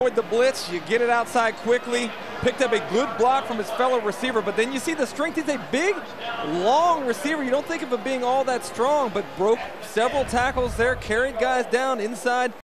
With the blitz, you get it outside quickly. Picked up a good block from his fellow receiver, but then you see the strength. He's a big, long receiver. You don't think of him being all that strong, but broke several tackles there, carried guys down inside.